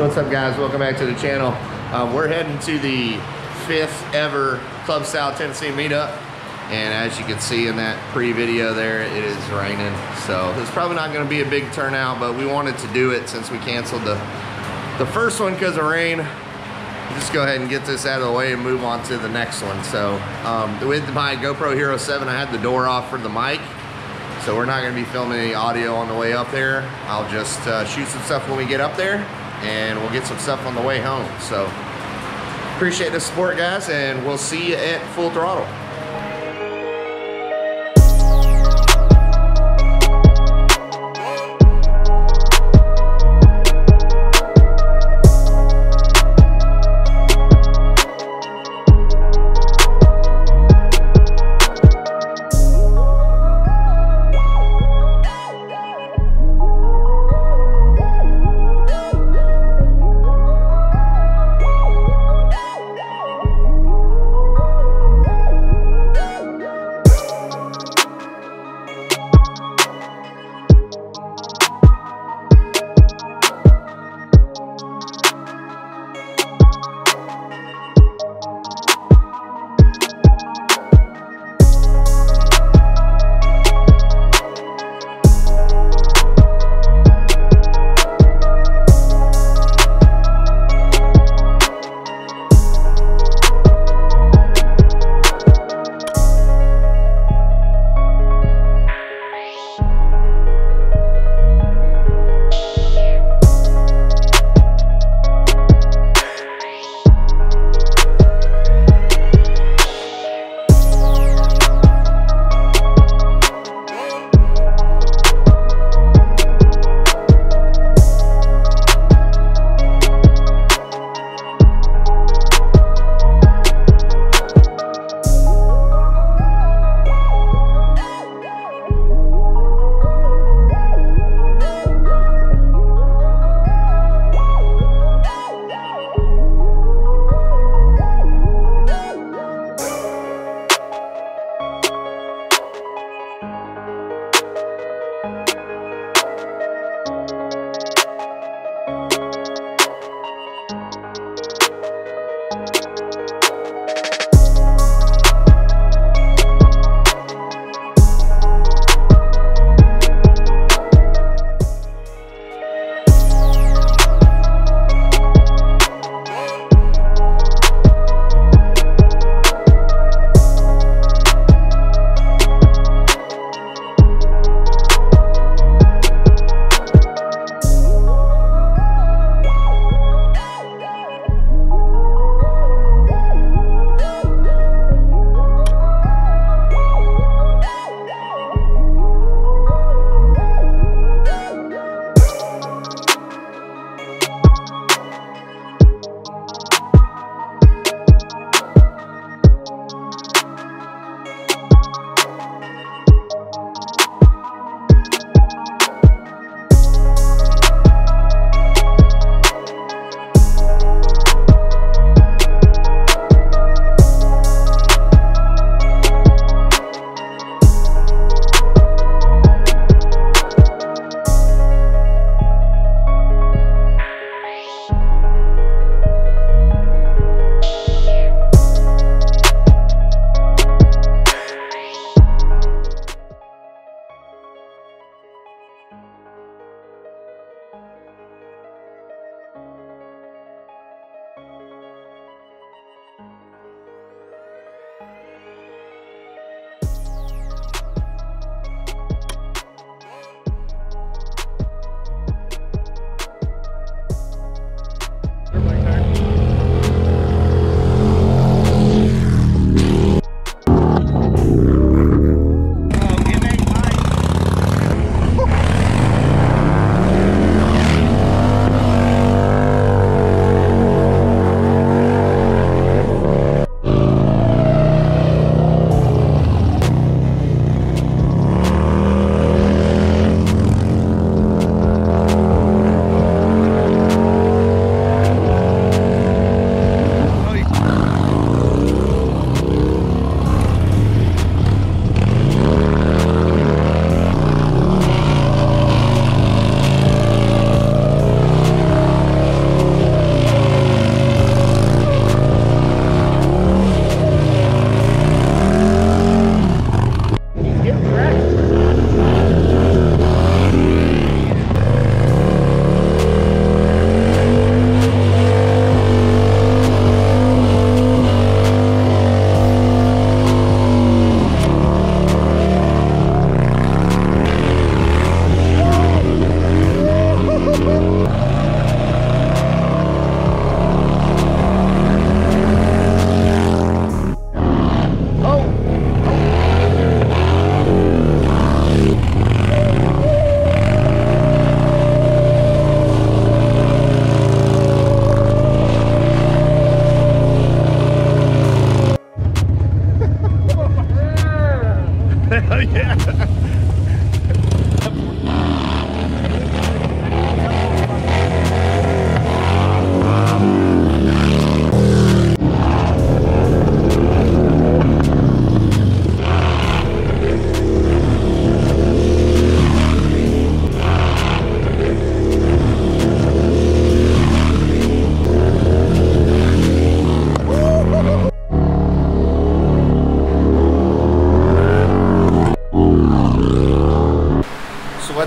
What's up guys, welcome back to the channel. Um, we're heading to the fifth ever Club Style Tennessee meetup. And as you can see in that pre-video there, it is raining. So it's probably not gonna be a big turnout, but we wanted to do it since we canceled the, the first one because of rain. Just go ahead and get this out of the way and move on to the next one. So um, with my GoPro Hero 7, I had the door off for the mic. So we're not gonna be filming any audio on the way up there. I'll just uh, shoot some stuff when we get up there and we'll get some stuff on the way home. So appreciate the support guys and we'll see you at Full Throttle.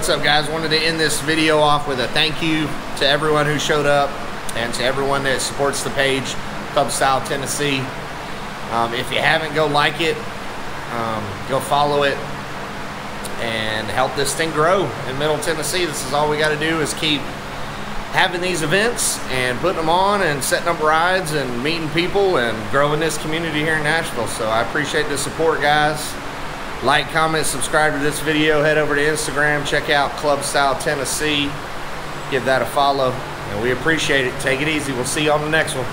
What's up guys? Wanted to end this video off with a thank you to everyone who showed up and to everyone that supports the page, Club Style Tennessee. Um, if you haven't, go like it, um, go follow it, and help this thing grow in Middle Tennessee. This is all we got to do is keep having these events and putting them on and setting up rides and meeting people and growing this community here in Nashville. So I appreciate the support, guys. Like, comment, subscribe to this video. Head over to Instagram. Check out Club Style Tennessee. Give that a follow. And we appreciate it. Take it easy. We'll see you on the next one.